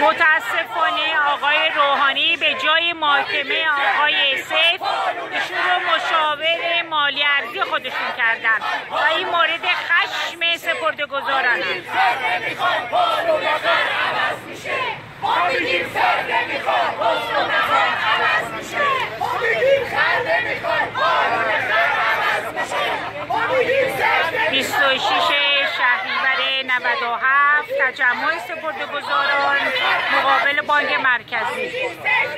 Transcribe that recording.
متاسفانه آقای روحانی به جای محاکمه آقای سیف ایشون رو مشاور مالی ارزی خودشون کردن. و این مورد سپرده گذارن بیست و شیش شهریور 97 تجمع سپرده گذاران مقابل بانک مرکزی. مفسد اقتصادی اعدام باید کردن مفسد اقتصادی